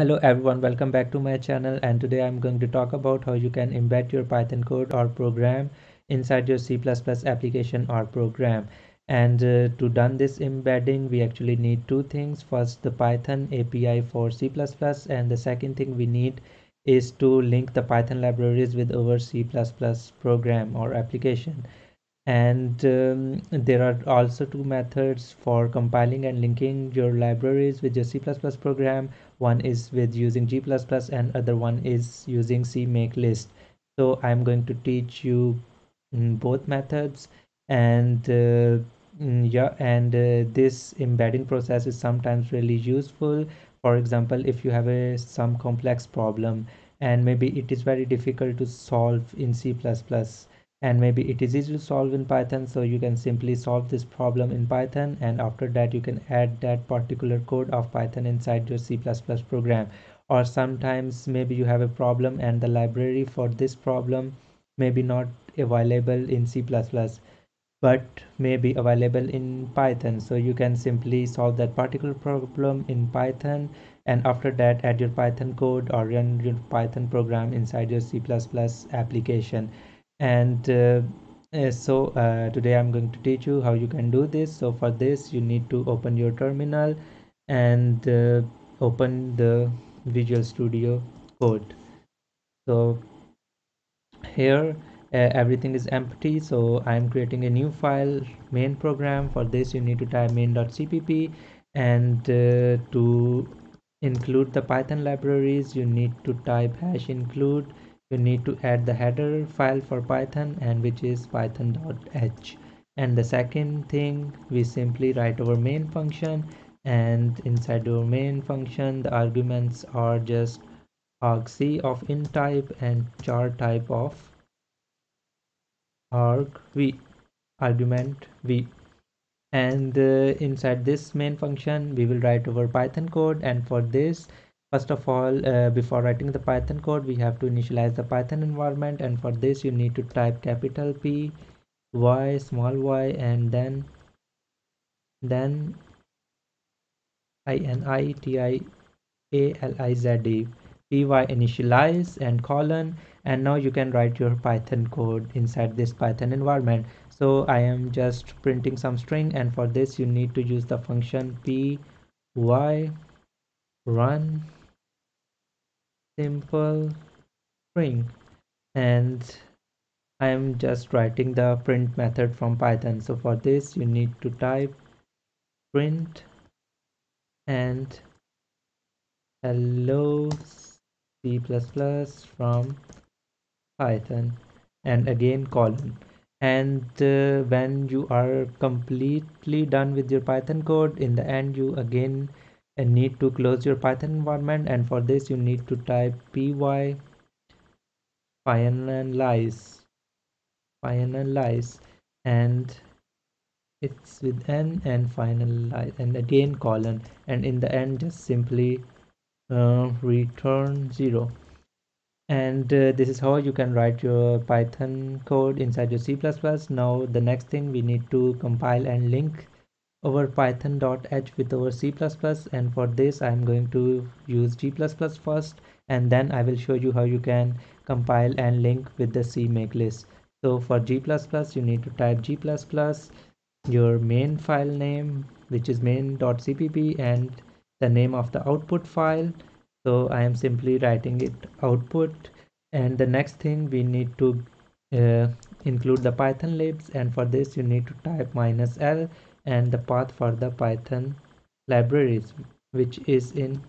Hello everyone, welcome back to my channel and today I'm going to talk about how you can embed your Python code or program inside your C++ application or program. And uh, to done this embedding, we actually need two things. First, the Python API for C++ and the second thing we need is to link the Python libraries with our C++ program or application and um, there are also two methods for compiling and linking your libraries with your C++ program. One is with using G++ and other one is using CMakeList so I'm going to teach you mm, both methods. And uh, mm, yeah and uh, this embedding process is sometimes really useful. For example if you have a some complex problem and maybe it is very difficult to solve in C++ and maybe it is easy to solve in python so you can simply solve this problem in python and after that you can add that particular code of python inside your c++ program. Or sometimes maybe you have a problem and the library for this problem maybe not available in c++ but may be available in python. So you can simply solve that particular problem in python and after that add your python code or run your python program inside your c++ application and uh, uh, so uh, today I'm going to teach you how you can do this. So for this you need to open your terminal and uh, open the Visual Studio Code. So here uh, everything is empty. So I'm creating a new file main program. For this you need to type main.cpp and uh, to include the Python libraries you need to type hash include you need to add the header file for python and which is python.h and the second thing we simply write our main function and inside our main function the arguments are just argc of int type and char type of arg v argument v. And uh, inside this main function we will write our python code and for this first of all uh, before writing the python code we have to initialize the python environment and for this you need to type capital p y small y and then then i n i t i a l i z e. Py initialize and colon and now you can write your python code inside this python environment. So i am just printing some string and for this you need to use the function py run simple string. And I'm just writing the print method from Python. So for this you need to type print and hello C++ from Python. And again colon. And uh, when you are completely done with your Python code in the end you again and need to close your python environment and for this you need to type py finalize finalize and it's with n and finalize and again colon and in the end just simply uh, return zero. And uh, this is how you can write your python code inside your c++ now the next thing we need to compile and link our python.h with our C++ and for this I'm going to use G++ first and then I will show you how you can compile and link with the CMakeList. So for G++ you need to type G++ your main file name which is main.cpp and the name of the output file. So I am simply writing it output and the next thing we need to uh, include the python libs and for this you need to type minus l and the path for the python libraries which is in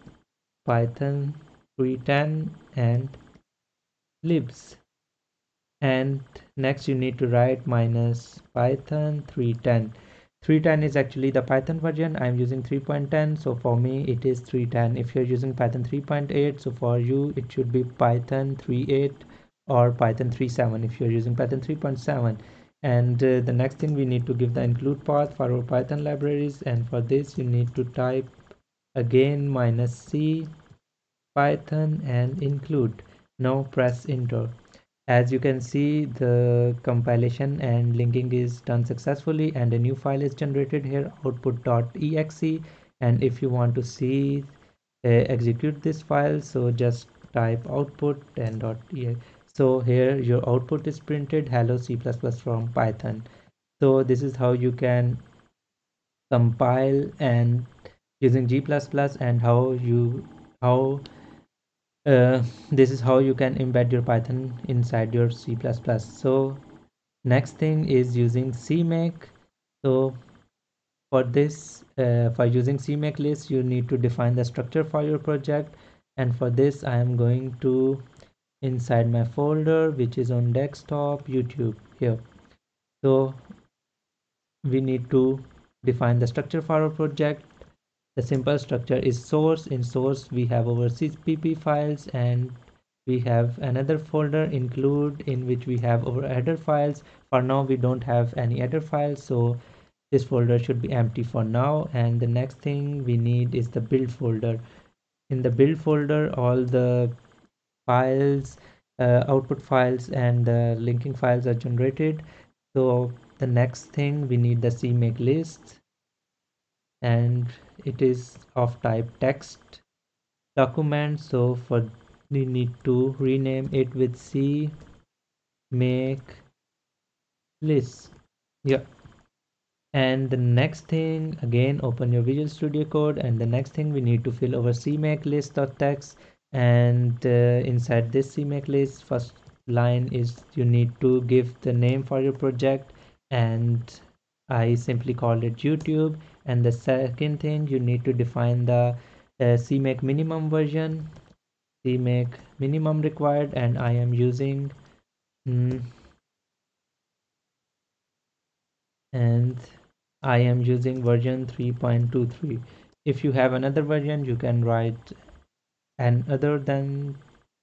python 310 and libs. And next you need to write minus python 310 310 is actually the python version. I'm using 3.10 so for me it is 310 if you're using python 3.8 so for you it should be python 3.8 or python 3.7 if you're using python 3.7 and uh, the next thing we need to give the include path for our python libraries. And for this you need to type again minus c python and include. Now press enter. As you can see the compilation and linking is done successfully and a new file is generated here output.exe and if you want to see uh, execute this file so just type output and dot so here your output is printed hello c++ from python. So this is how you can compile and using g++ and how you how uh, this is how you can embed your python inside your c++ so next thing is using cmake so for this uh, for using cmake list you need to define the structure for your project. And for this i am going to inside my folder which is on desktop youtube here. So we need to define the structure for our project. The simple structure is source. In source we have our cpp files and we have another folder include in which we have our header files. For now we don't have any header files so this folder should be empty for now. And the next thing we need is the build folder. In the build folder all the files uh, output files and the linking files are generated. So the next thing we need the cmake list. And it is of type text document. So for we need to rename it with c make list. Yeah. And the next thing again open your visual studio code. And the next thing we need to fill our cmake list.txt and uh, inside this cmake list first line is you need to give the name for your project. And i simply called it youtube. And the second thing you need to define the uh, cmake minimum version. Cmake minimum required and i am using mm, and I am using version 3.23 if you have another version you can write an other than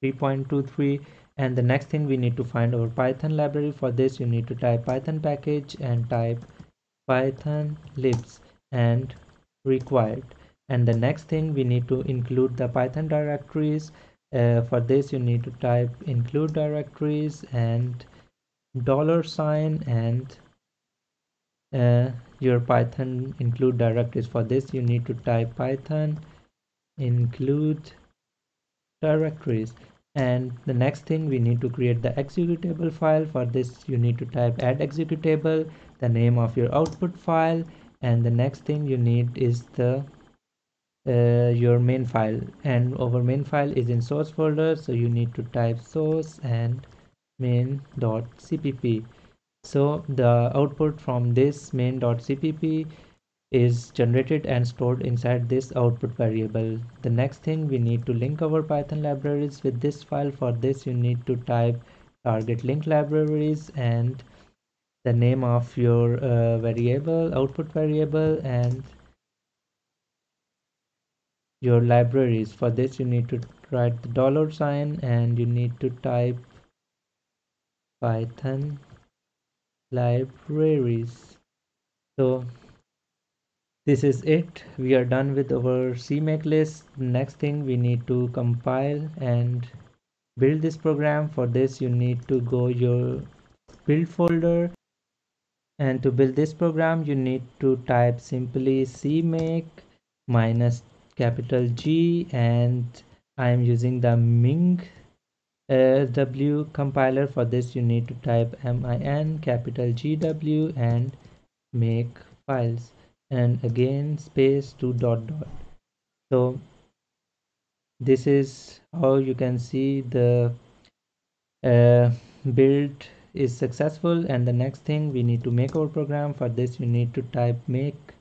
3.23 and the next thing we need to find our python library. For this you need to type python package and type python libs and required. And the next thing we need to include the python directories. Uh, for this you need to type include directories and dollar sign and uh, your python include directories. For this you need to type python include directories. And the next thing we need to create the executable file. For this you need to type add executable the name of your output file. And the next thing you need is the uh, your main file. And our main file is in source folder so you need to type source and main.cpp so the output from this main.cpp is generated and stored inside this output variable. The next thing we need to link our python libraries with this file. For this you need to type target link libraries and the name of your uh, variable output variable and your libraries. For this you need to write the dollar sign and you need to type python libraries. So this is it. We are done with our cmake list. Next thing we need to compile and build this program. For this you need to go your build folder. And to build this program you need to type simply cmake minus capital g. And i am using the ming uh, w compiler. For this you need to type min capital gw and make files and again space to dot dot. So this is how you can see the uh, build is successful. And the next thing we need to make our program. For this you need to type make.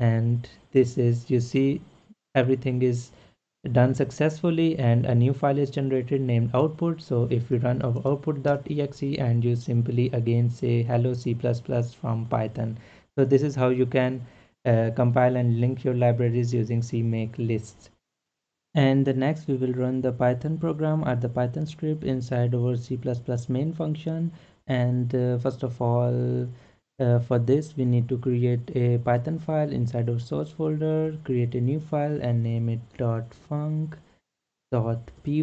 And this is you see everything is done successfully. And a new file is generated named output. So if we run output.exe and you simply again say hello c++ from python so this is how you can uh, compile and link your libraries using cmake lists and the next we will run the python program at the python script inside our c++ main function. And uh, first of all uh, for this we need to create a python file inside our source folder create a new file and name it. dot func dot py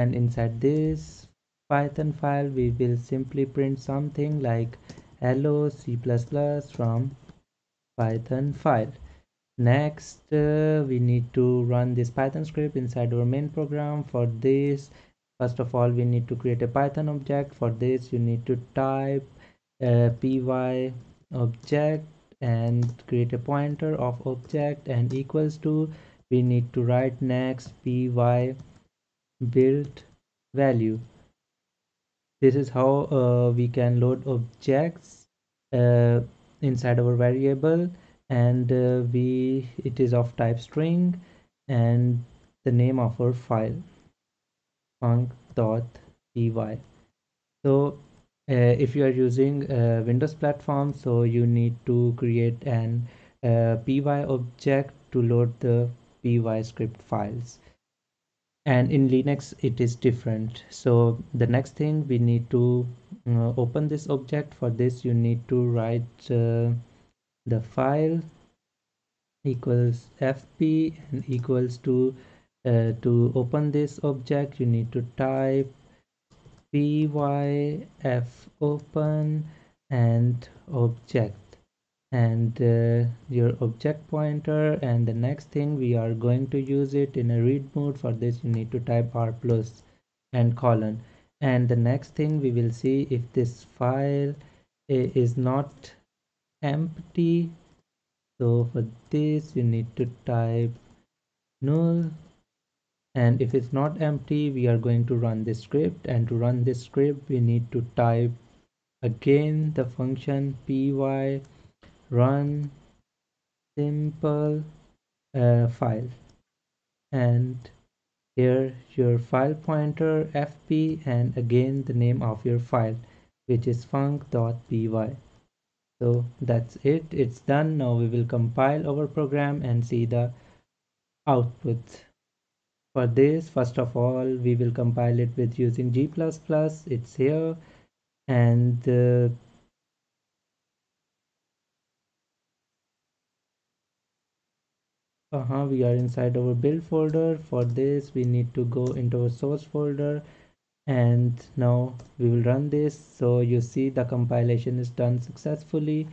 and inside this python file we will simply print something like hello c++ from python file. Next uh, we need to run this python script inside our main program. For this first of all we need to create a python object. For this you need to type uh, py object and create a pointer of object and equals to we need to write next py build value this is how uh, we can load objects uh, inside our variable and uh, we it is of type string and the name of our file func.py so uh, if you are using uh, windows platform so you need to create an uh, py object to load the py script files and in linux it is different. So the next thing we need to uh, open this object. For this you need to write uh, the file equals fp and equals to uh, to open this object you need to type pyf open and object and uh, your object pointer and the next thing we are going to use it in a read mode. For this you need to type r plus and colon. And the next thing we will see if this file is not empty. So for this you need to type null. And if it's not empty we are going to run this script. And to run this script we need to type again the function py run simple uh, file. And here your file pointer fp and again the name of your file which is func.py so that's it. It's done. Now we will compile our program and see the output. For this first of all we will compile it with using g++ it's here. And uh, uh -huh, we are inside our build folder. For this we need to go into our source folder. And now we will run this. So you see the compilation is done successfully.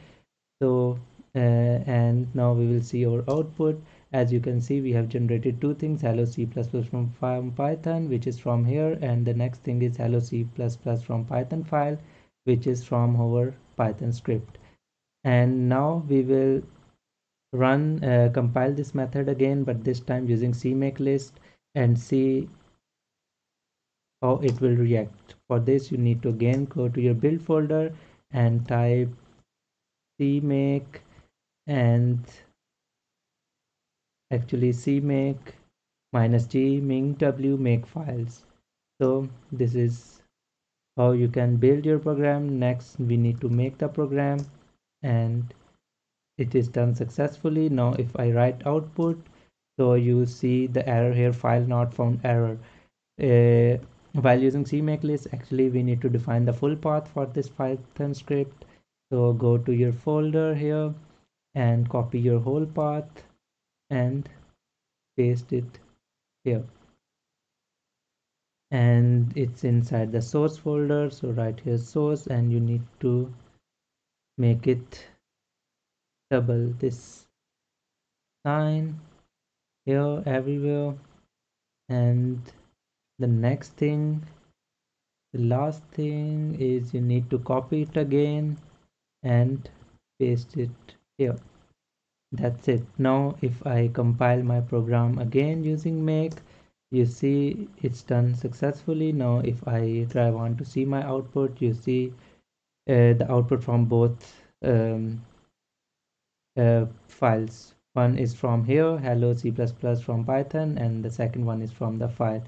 So uh, and now we will see our output. As you can see we have generated two things hello c++ from, from python which is from here. And the next thing is hello c++ plus from python file which is from our python script. And now we will run uh, compile this method again but this time using cmake list and see how it will react. For this you need to again go to your build folder and type cmake and actually cmake minus g MinGW make files. So this is how you can build your program. Next we need to make the program and it is done successfully. Now if i write output so you see the error here file not found error. Uh, while using cmake list actually we need to define the full path for this python script. So go to your folder here and copy your whole path and paste it here. And it's inside the source folder. So right here source and you need to make it double this. Sign here everywhere. And the next thing the last thing is you need to copy it again and paste it here. That's it. Now if i compile my program again using make you see it's done successfully. Now if i try want to see my output you see uh, the output from both um, uh, files. One is from here hello c++ from python and the second one is from the file.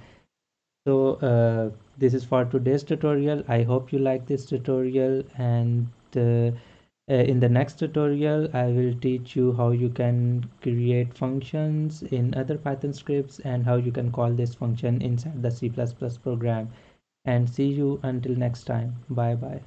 So uh, this is for today's tutorial. I hope you like this tutorial and uh, uh, in the next tutorial i will teach you how you can create functions in other python scripts and how you can call this function inside the c++ program. And see you until next time. Bye bye